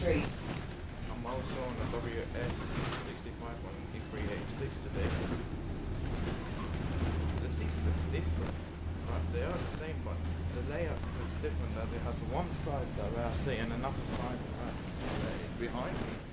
saw on the WS65 on E386 today. The seats look different, but they are the same, but the layout looks different. That it has one side that I sit and another side that is behind me.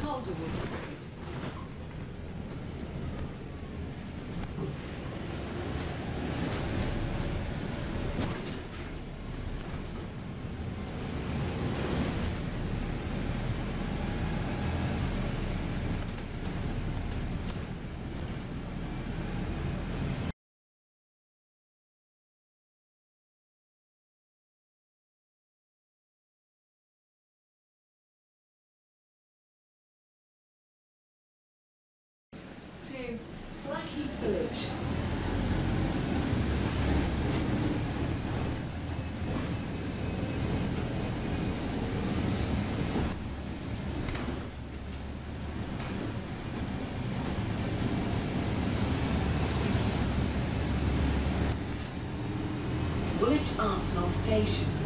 Caldwell's to Blackheath Village. Woolwich Arsenal Station.